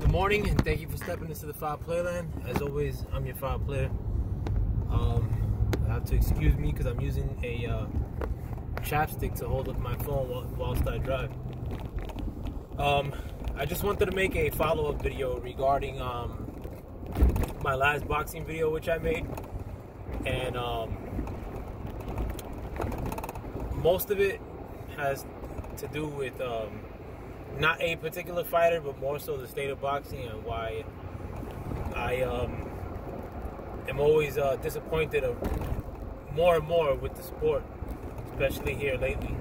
Good morning, and thank you for stepping into the File Playland. As always, I'm your File Player. Um, I have to excuse me because I'm using a uh, chapstick to hold up my phone whilst I drive. Um, I just wanted to make a follow-up video regarding um, my last boxing video, which I made, and um, most of it has to do with um, not a particular fighter, but more so the state of boxing and why I um, am always uh, disappointed of more and more with the sport, especially here lately.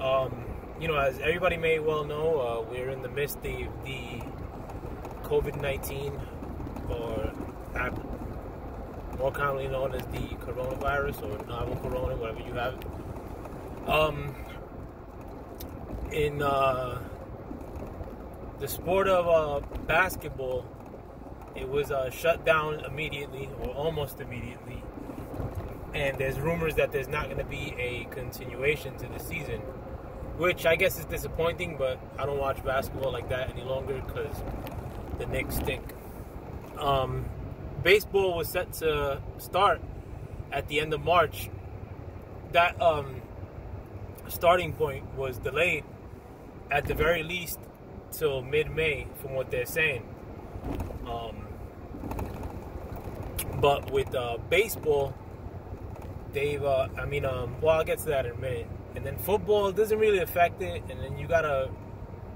Um, you know, as everybody may well know, uh, we're in the midst of the COVID 19 or more commonly known as the coronavirus or novel corona, whatever you have. Um, in uh, the sport of uh, basketball, it was uh, shut down immediately or almost immediately. And there's rumors that there's not going to be a continuation to the season, which I guess is disappointing, but I don't watch basketball like that any longer because the Knicks stink. Um, baseball was set to start at the end of March. That um, starting point was delayed at the very least till mid-May, from what they're saying. Um, but with uh, baseball, they've, uh, I mean, um, well, I'll get to that in a minute. And then football doesn't really affect it, and then you got a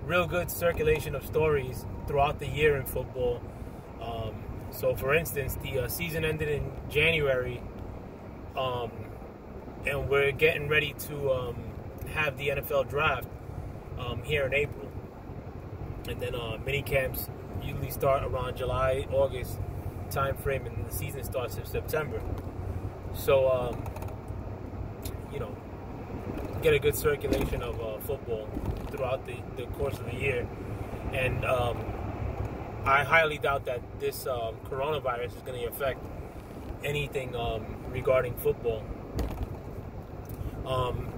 real good circulation of stories throughout the year in football. Um, so, for instance, the uh, season ended in January, um, and we're getting ready to um, have the NFL draft um, here in April and then uh, mini camps usually start around July, August time frame, and the season starts in September. So, um, you know, get a good circulation of uh, football throughout the, the course of the year. And um, I highly doubt that this um, coronavirus is going to affect anything um, regarding football. Um,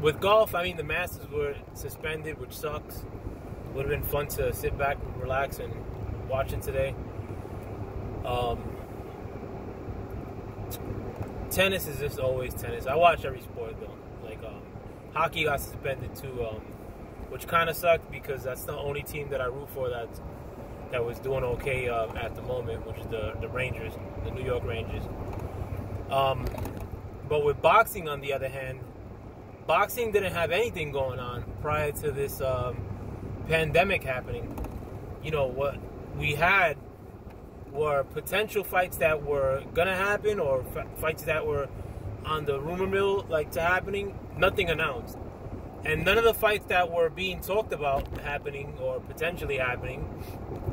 with golf, I mean, the Masters were suspended, which sucks. Would have been fun to sit back, and relax, and watch it today. Um, tennis is just always tennis. I watch every sport though. Like um, hockey got suspended too, um, which kind of sucked because that's the only team that I root for that that was doing okay uh, at the moment, which is the the Rangers, the New York Rangers. Um, but with boxing, on the other hand, boxing didn't have anything going on prior to this um, pandemic happening, you know, what we had were potential fights that were gonna happen or fights that were on the rumor mill like to happening, nothing announced. And none of the fights that were being talked about happening or potentially happening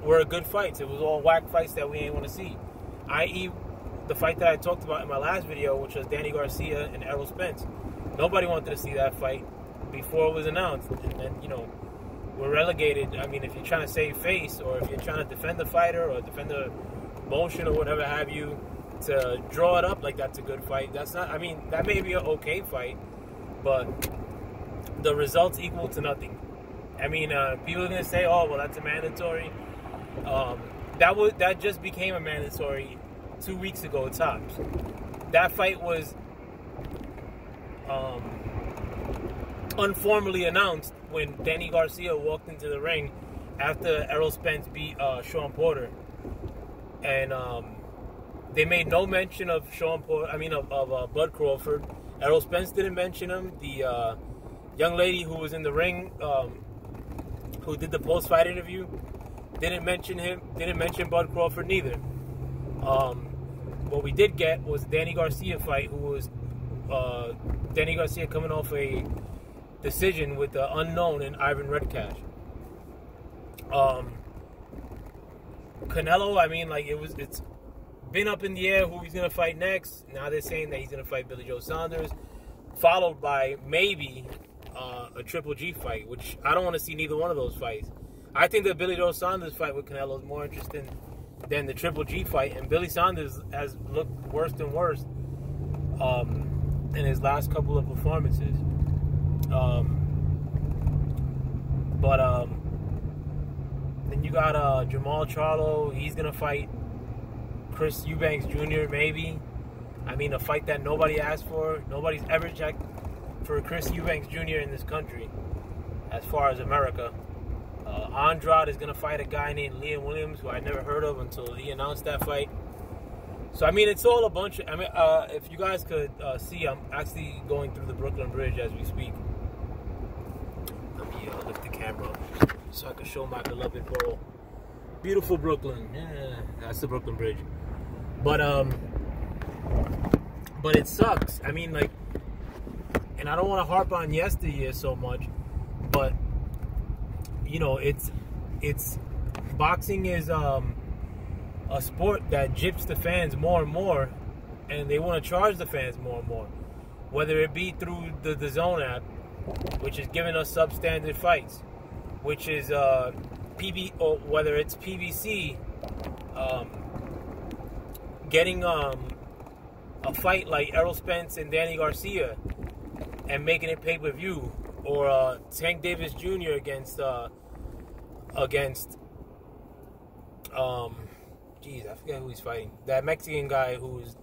were good fights. It was all whack fights that we ain't want to see. I.e., the fight that I talked about in my last video, which was Danny Garcia and Errol Spence. Nobody wanted to see that fight before it was announced. And, and you know, we're relegated. I mean, if you're trying to save face or if you're trying to defend the fighter or defend the motion or whatever have you, to draw it up like that's a good fight. That's not. I mean, that may be an okay fight, but the results equal to nothing. I mean, uh, people are gonna say, "Oh, well, that's a mandatory." Um, that was that just became a mandatory two weeks ago tops. That fight was um, unformally announced when Danny Garcia walked into the ring after Errol Spence beat uh, Shawn Porter, and um, they made no mention of Shawn Porter. I mean, of, of uh, Bud Crawford. Errol Spence didn't mention him. The uh, young lady who was in the ring, um, who did the post-fight interview, didn't mention him. Didn't mention Bud Crawford neither. Um, what we did get was Danny Garcia fight, who was uh, Danny Garcia coming off a decision with the unknown and Ivan Redkach. Um, Canelo, I mean, like it was, it's been up in the air who he's gonna fight next. Now they're saying that he's gonna fight Billy Joe Saunders, followed by maybe uh, a Triple G fight, which I don't want to see neither one of those fights. I think the Billy Joe Saunders fight with Canelo is more interesting than the Triple G fight, and Billy Saunders has looked worse and worse um, in his last couple of performances. Um, but um, Then you got uh, Jermall Charlo. He's gonna fight Chris Eubanks Jr. Maybe. I mean, a fight that nobody asked for. Nobody's ever checked for Chris Eubanks Jr. in this country, as far as America. Uh, Andrade is gonna fight a guy named Liam Williams, who I never heard of until he announced that fight. So I mean, it's all a bunch. Of, I mean, uh, if you guys could uh, see, I'm actually going through the Brooklyn Bridge as we speak. Let me uh, lift the camera so I can show my beloved borough. Beautiful Brooklyn. Yeah, that's the Brooklyn Bridge. But um, but it sucks. I mean, like, and I don't want to harp on yesteryear so much, but you know, it's it's boxing is um a sport that gyps the fans more and more, and they want to charge the fans more and more, whether it be through the the Zone app, which is giving us substandard fights, which is uh, PB or whether it's PBC, um, getting um, a fight like Errol Spence and Danny Garcia and making it pay per view, or uh, Tank Davis Jr. against uh, against um, jeez, I forget who he's fighting. That Mexican guy who's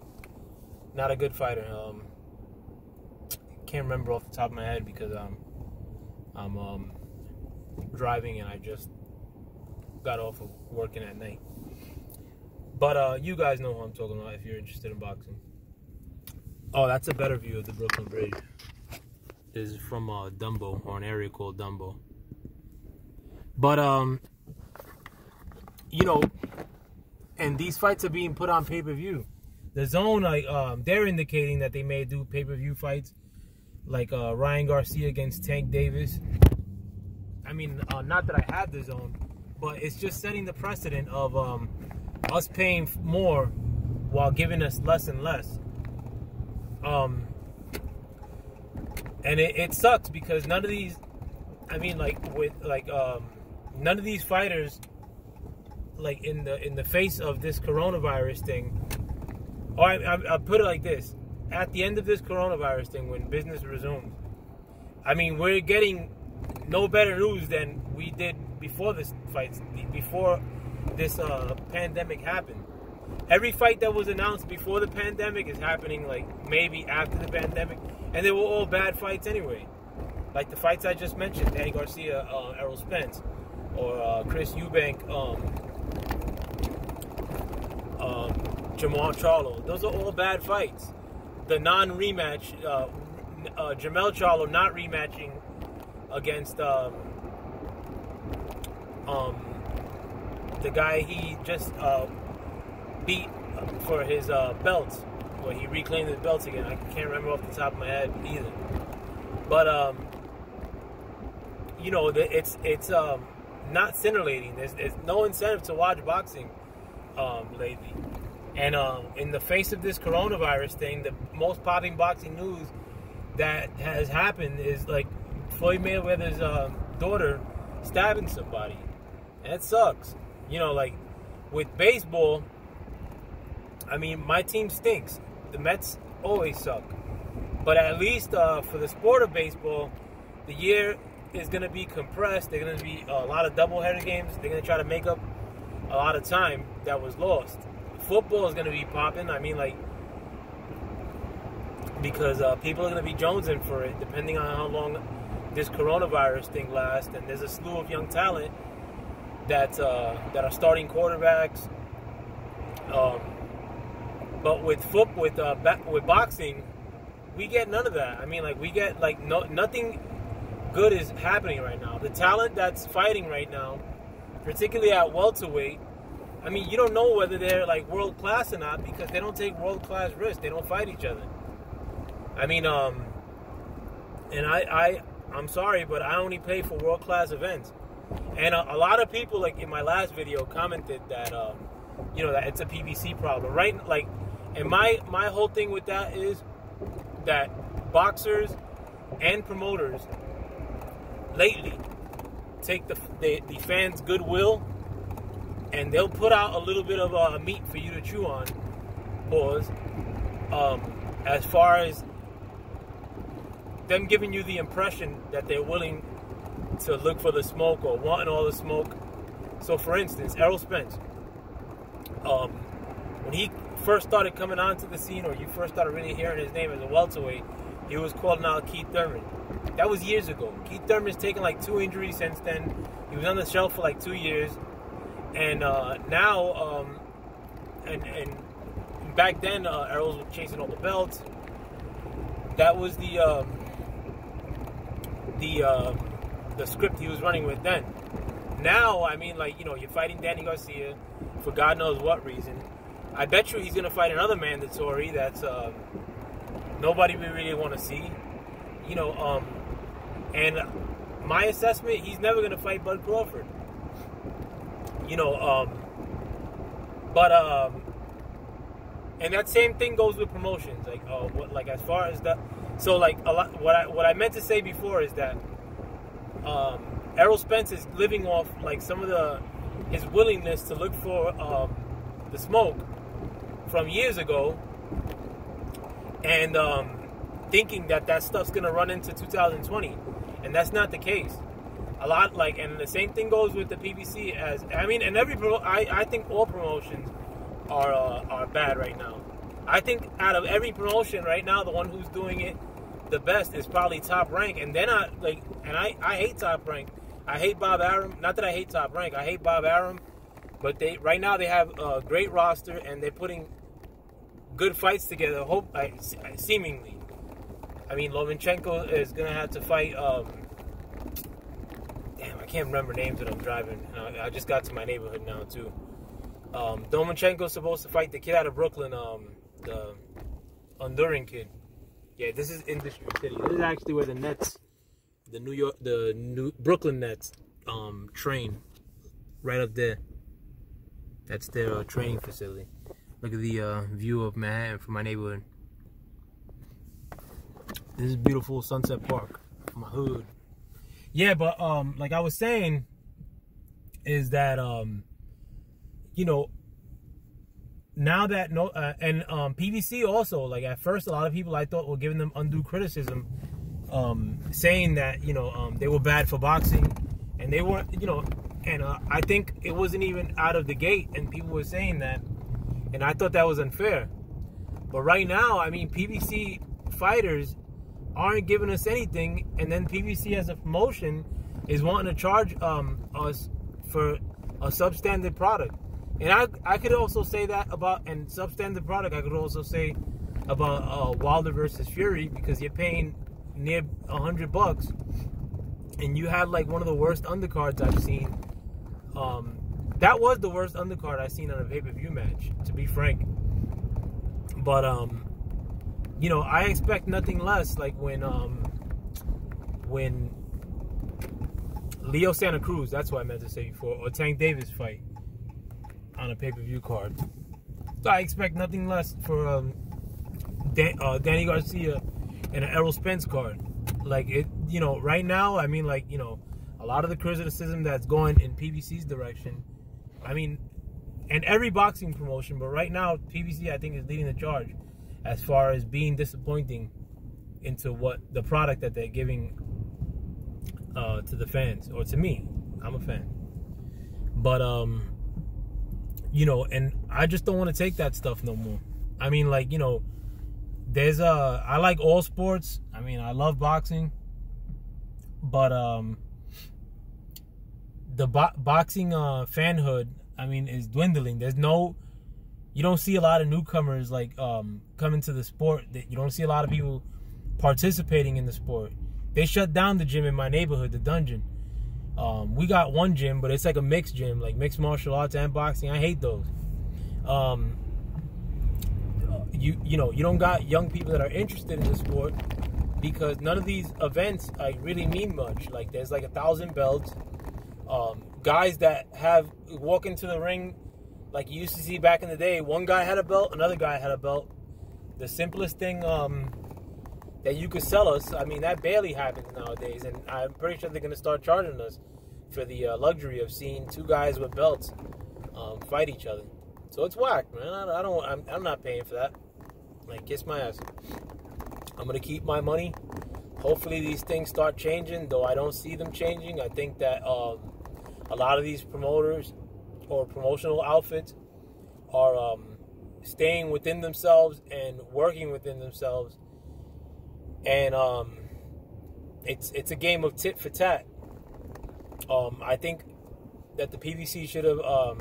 not a good fighter. Um, can't remember off the top of my head because I'm I'm um, driving and I just got off of working at night. But uh, you guys know who I'm talking about if you're interested in boxing. Oh, that's a better view of the Brooklyn Bridge. This is from uh, Dumbo or an area called Dumbo. But um, you know, and these fights are being put on pay per view. The zone, like um, they're indicating that they may do pay per view fights, like uh, Ryan Garcia against Tank Davis. I mean, uh, not that I had the zone, but it's just setting the precedent of um, us paying more while giving us less and less. Um, and it, it sucks because none of these, I mean, like with like um, none of these fighters like in the in the face of this coronavirus thing, or I, I, I put it like this: at the end of this coronavirus thing, when business resumes, I mean, we're getting no better news than we did before this fight, before this uh, pandemic happened. Every fight that was announced before the pandemic is happening like maybe after the pandemic, and they were all bad fights anyway. Like the fights I just mentioned, Danny Garcia, uh, Errol Spence, or uh, Chris Eubank, um, um, Jermall Charlo. Those are all bad fights. The non-rematch, uh, uh, Jermell Charlo not rematching against um, um, the guy he just uh, beat for his uh, belts, where he reclaimed his belts again. I can't remember off the top of my head either. But um, you know, it's it's um, not scintillating. There's, there's no incentive to watch boxing um, lately. And um, in the face of this coronavirus thing, the most popping boxing news that has happened is like Floyd Mayweather's uh, daughter stabbing somebody. It sucks. You know, like with baseball, I mean, my team stinks. The Mets always suck. But at least uh, for the sport of baseball, the year is going to be compressed. They're going to be a lot of doubleheader games. They're going to try to make up a lot of time that was lost. Football is going to be popping. I mean, like, because uh, people are going to be jonesing for it, depending on how long this coronavirus thing lasts. And there's a slew of young talent that uh, that are starting quarterbacks. Um, but with foot with uh, with boxing, we get none of that. I mean, like we get like no nothing good is happening right now. The talent that's fighting right now particularly at welterweight. I mean, you don't know whether they're like world class or not because they don't take world class risks. They don't fight each other. I mean, um, and I, I, I'm sorry, but I only pay for world class events. And a, a, lot of people, like in my last video, commented that, um, you know, that it's a PBC problem, right? Like, and my my whole thing with that is that boxers and promoters lately take the, the, the fans' goodwill and they'll put out a little bit of uh, meat for you to chew on. Pause. Um, as far as them giving you the impression that they're willing to look for the smoke or wanting all the smoke, So, for instance, Errol Spence, um, when he first started coming onto the scene, or you first started really hearing his name as a welterweight, he was calling out Keith Thurman. That was years ago. Keith Thurman's taken like two injuries since then. He was on the shelf for like two years, and uh, now, um, and and back then, uh, Errol was chasing all the belts. That was the um, the uh, the script he was running with then. Now, I mean, like you know, you're fighting Danny Garcia for God knows what reason. I bet you he's gonna fight another mandatory that's um, nobody we really want to see. You know, um, and my assessment, he's never gonna fight Bud Crawford. You know, um, but um, and that same thing goes with promotions. Like, uh, what, like as far as that, so like a lot. What I what I meant to say before is that um, Errol Spence is living off like some of the his willingness to look for um, the smoke from years ago, and um, thinking that that stuff's gonna run into 2020, and that's not the case. A lot like, and the same thing goes with the PBC. As I mean, and every pro, I I think all promotions are uh, are bad right now. I think out of every promotion right now, the one who's doing it the best is probably Top Rank, and they're not like. And I I hate Top Rank. I hate Bob Arum. Not that I hate Top Rank. I hate Bob Arum, but they right now they have a great roster and they're putting good fights together. Hope I, seemingly. I mean, Lomachenko is gonna have to fight. Um, damn, I can't remember names when I'm driving. I just got to my neighborhood now too. Um, Lomachenko's supposed to fight the kid out of Brooklyn, um, the Honduran kid. Yeah, this is Industry City. This is actually where the Nets, the New York, the New Brooklyn Nets, um, train. Right up there. That's their uh, training facility. Look at the uh, view of Manhattan from my neighborhood. This is beautiful Sunset Park, my hood. Yeah, but um, like I was saying, is that um, you know, now that no uh, and um, PBC also like at first a lot of people I thought were giving them undue criticism, um, saying that you know um, they were bad for boxing, and they weren't you know, and uh, I think it wasn't even out of the gate, and people were saying that, and I thought that was unfair. But right now, I mean, PBC fighters aren't giving us anything, and then PBC as a promotion is wanting to charge um, us for a substandard product. And I, I could also say that about and substandard product. I could also say about uh, Wilder versus Fury because you're paying near a hundred bucks, and you had like one of the worst undercards I've seen. Um, that was the worst undercard I've seen on a pay per view match, to be frank. But um, you know, I expect nothing less. Like when um, when Leo Santa Cruz, that's what I meant to say before, or Tank Davis fight on a pay-per-view card. So I expect nothing less for um, Dan, uh, Danny Garcia and an Errol Spence card. Like it, you know, right now, I mean, like you know, a lot of the criticism that's going in PBC's direction. I mean, and every boxing promotion, but right now, PBC I think is leading the charge as far as being disappointing into what the product that they're giving uh, to the fans or to me. I'm a fan, but um, you know, and I just don't want to take that stuff no more. I mean, like, you know, there's a I like all sports. I mean, I love boxing, but um, the bo- boxing uh fanhood, I mean, is dwindling. There's no, you don't see a lot of newcomers like um coming to the sport. That you don't see a lot of people participating in the sport. They shut down the gym in my neighborhood, the dungeon. Um, we got one gym, but it's like a mixed gym, like mixed martial arts and boxing. I hate those. Um, you you know you don't got young people that are interested in the sport because none of these events like really mean much. Like there's like a thousand belts. Um, guys that have walk into the ring like you used to see back in the day. One guy had a belt, another guy had a belt. The simplest thing um, that you could sell us. I mean, that barely happens nowadays, and I'm pretty sure they're going to start charging us for the uh, luxury of seeing two guys with belts um, fight each other. So it's whack, man. I, I don't. I'm, I'm, not paying for that. Like, kiss my ass. I'm gonna keep my money. Hopefully, these things start changing. Though I don't see them changing. I think that um, a lot of these promoters or promotional outfits are um, staying within themselves and working within themselves, and um, it's it's a game of tit for tat. Um, I think that the PBC should have um,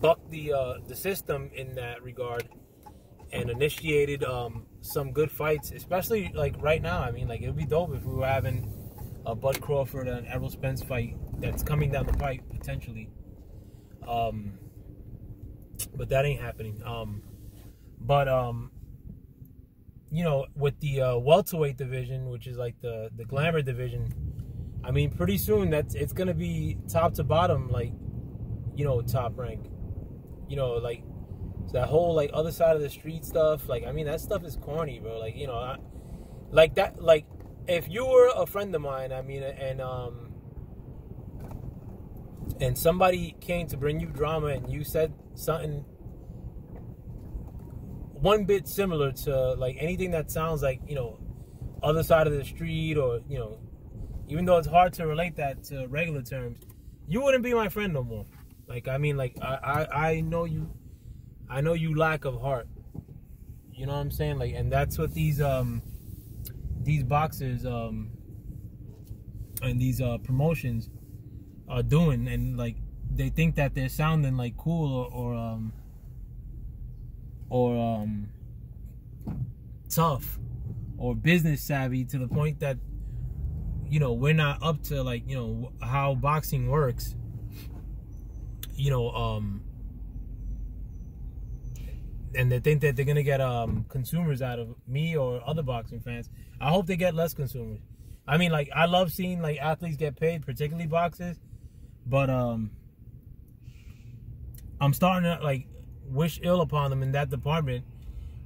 bucked the uh, the system in that regard and initiated um, some good fights, especially like right now. I mean, like it would be dope if we were having a Bud Crawford and Errol Spence fight that's coming down the pipe potentially. Um, but that ain't happening. Um, but um, you know, with the uh, welterweight division, which is like the the glamour division, I mean, pretty soon that's it's gonna be top to bottom, like you know, top rank. You know, like that whole like other side of the street stuff. Like, I mean, that stuff is corny, bro. Like, you know, I, like that. Like, if you were a friend of mine, I mean, and um, and somebody came to bring you drama, and you said something one bit similar to like anything that sounds like you know other side of the street or you know even though it's hard to relate that to regular terms you wouldn't be my friend no more. Like i mean like i i, I know you i know you lack of heart. You know what i'm saying? Like and that's what these um these boxes um and these uh promotions are doing. And like they think that they're sounding like cool or, or um or um tough or business savvy to the point that you know we're not up to like you know how boxing works. You know um and they think that they're gonna get um consumers out of me or other boxing fans. I hope they get less consumers. I mean like i love seeing like athletes get paid particularly boxers but um i'm starting to like wish ill upon them in that department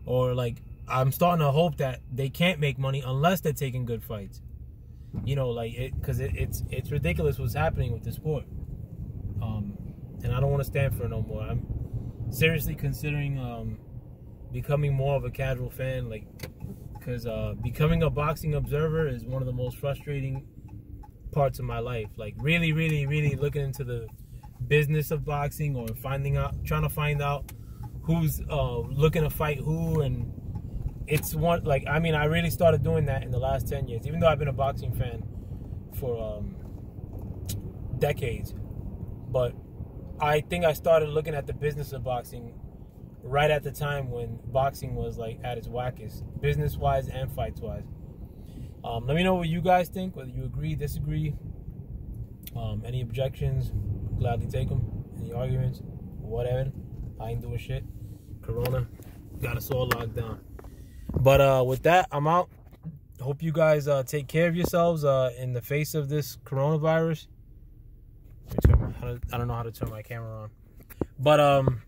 or like i'm starting to hope that they can't make money unless they're taking good fights. You know like it because it, it's it's ridiculous what's happening with the sport. Um and i don't want to stand for it no more. I'm seriously considering um becoming more of a casual fan like because uh becoming a boxing observer is one of the most frustrating parts of my life. Like really really really looking into the business of boxing or finding out trying to find out who's uh, looking to fight who. And it's one like I mean I really started doing that in the last 10 years even though I've been a boxing fan for um, decades. But I think I started looking at the business of boxing right at the time when boxing was like at its wackest business wise and fights wise um, let me know what you guys think whether you agree disagree um, any objections gladly take them. Any arguments, whatever. I ain't doing shit. Corona got us all locked down. But uh, with that, I'm out. Hope you guys uh, take care of yourselves uh, in the face of this coronavirus. I don't know how to turn my camera on. But um,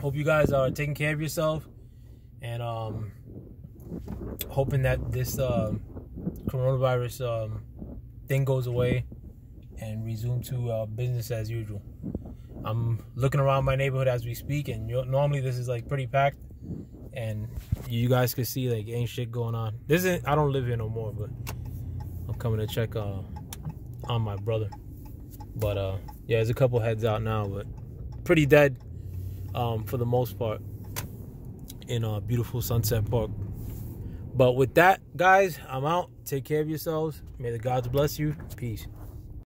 hope you guys are taking care of yourself and um, hoping that this uh, coronavirus um, thing goes away and resume to uh, business as usual. I'm looking around my neighborhood as we speak, and normally this is like pretty packed, and you guys can see like ain't shit going on. This is I don't live here no more, but I'm coming to check uh, on my brother. But uh, yeah, there's a couple heads out now, but pretty dead um, for the most part in uh, beautiful Sunset Park. But with that, guys, I'm out. Take care of yourselves. May the gods bless you. Peace.